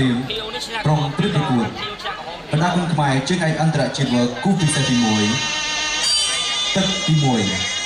ត្រៀមក្រុមព្រឹកប្រកួតបណ្ដាគុណខ្មែរជើងឯកអន្តរជាតិ World គូពិសេសទី1ទឹកទី1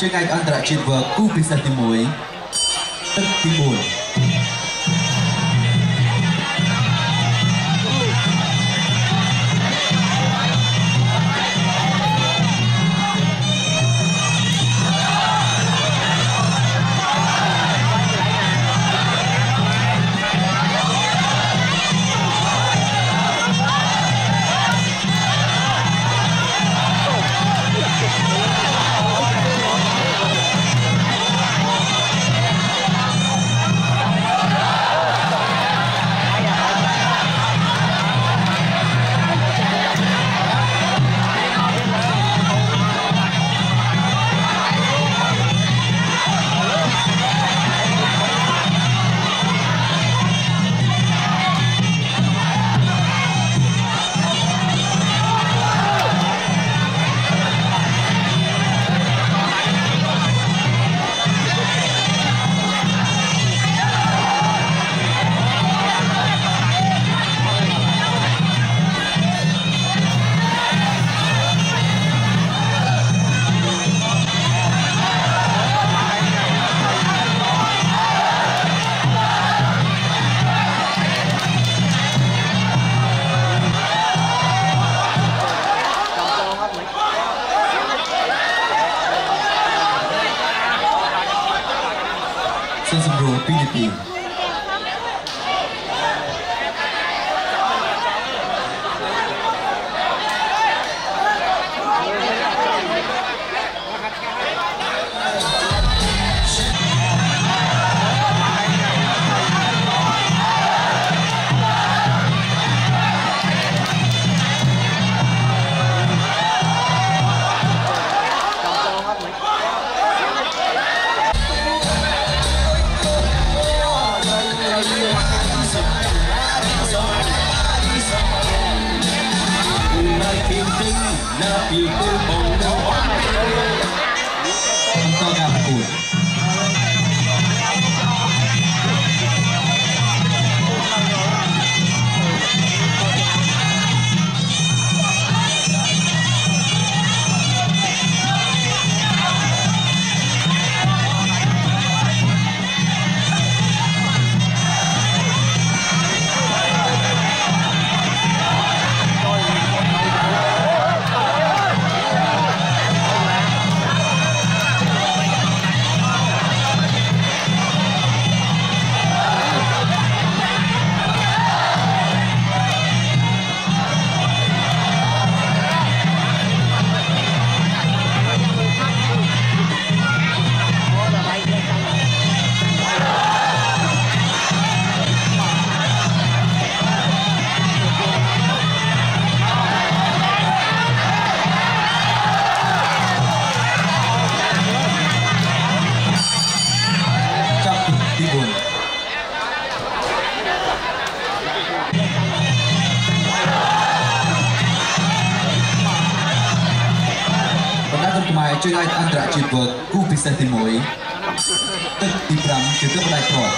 ជើងឯកអន្តរជាតិវើគូពិសេសទី1ទឹកទី4 Now you do. សេសទី1ទឹកទី5ជាទឹកផ្ដាច់គ្រាប់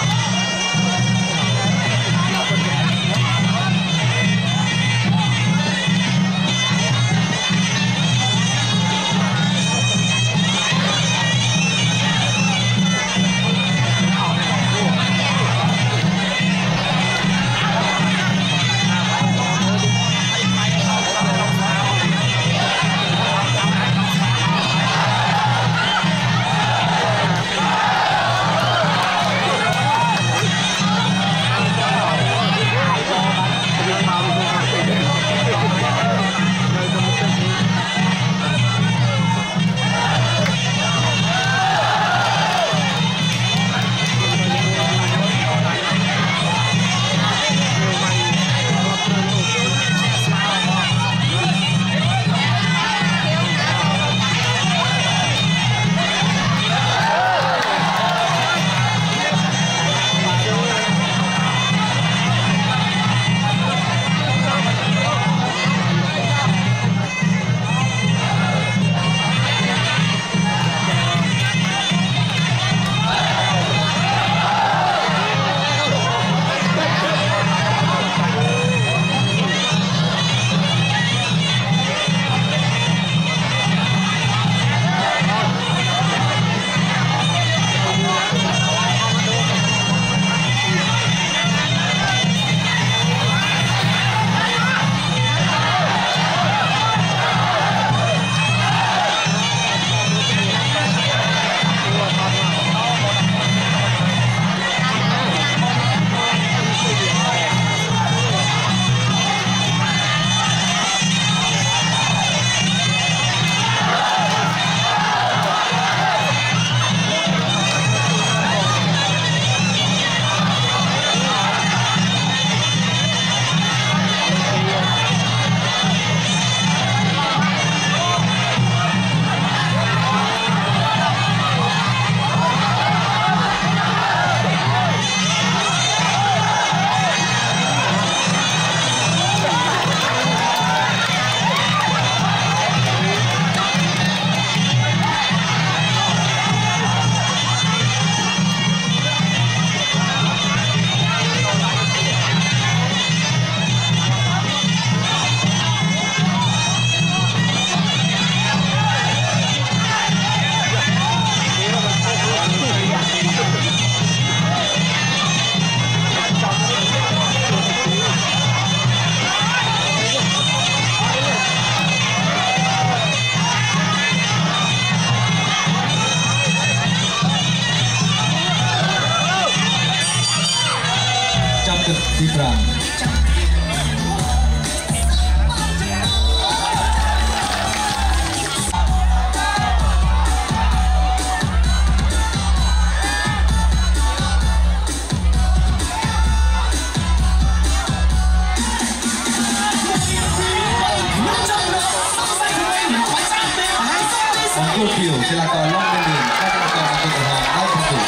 silakan long bowling akan satu buah out satu